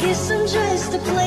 guess I'm just a player.